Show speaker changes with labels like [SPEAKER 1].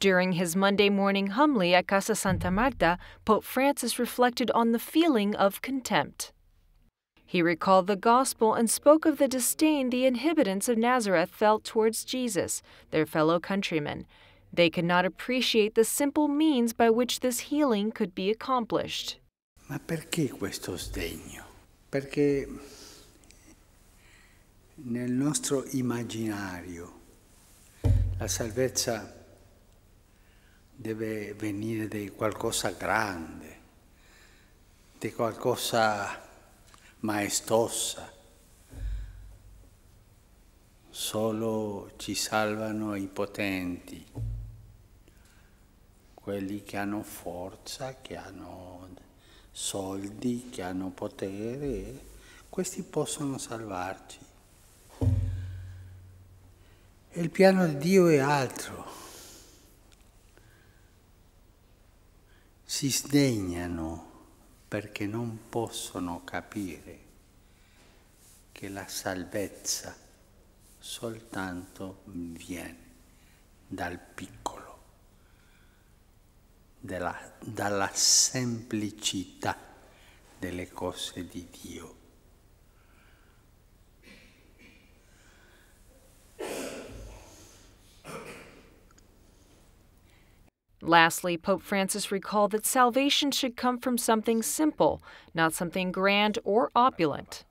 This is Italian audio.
[SPEAKER 1] During his Monday morning homily at Casa Santa Marta, Pope Francis reflected on the feeling of contempt. He recalled the gospel and spoke of the disdain the inhabitants of Nazareth felt towards Jesus, their fellow countrymen. They could not appreciate the simple means by which this healing could be accomplished.
[SPEAKER 2] Ma perché questo sdegno? Perché nel nostro immaginario la salvezza deve venire da qualcosa grande, di qualcosa maestosa. Solo ci salvano i potenti, quelli che hanno forza, che hanno soldi, che hanno potere, questi possono salvarci. E il piano di Dio è altro. Si sdegnano perché non possono capire che la salvezza soltanto viene dal piccolo, della, dalla semplicità delle cose di Dio.
[SPEAKER 1] Lastly, Pope Francis recalled that salvation should come from something simple, not something grand or opulent.